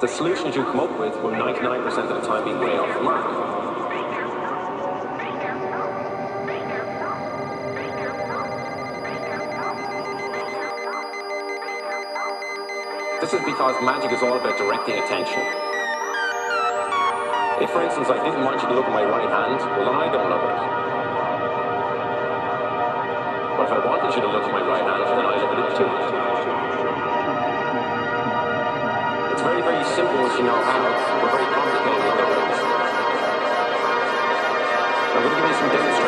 the solutions you come up with will 99% of the time be way off the mark. This is because magic is all about directing attention. If, for instance, I didn't want you to look at my right hand, well, then I don't at it. But if I wanted you to look at my right hand, then I look at it too. Very, very simple once you know how, but very complicated in other ways. I'm going to give you some demonstrations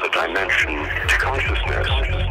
mind-opening experience that shows them some other dimension to consciousness.